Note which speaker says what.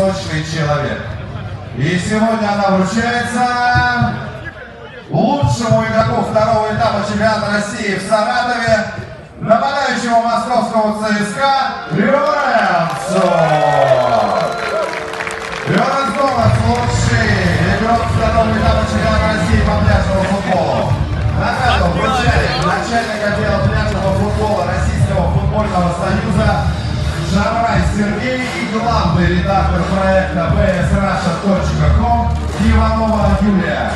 Speaker 1: песочный человек. И сегодня она вручается лучшему игроку второго этапа чемпионата России в Саратове, нападающему московского ЦСКА Лоренцо. Лоренс Гомес, лучший игрок второго этапа чемпионата России по пляжному футболу. Награду вручает начальник отдела пляжного футбола Российского Сергей и главный редактор проекта bsrussia.com Иванова Юлия.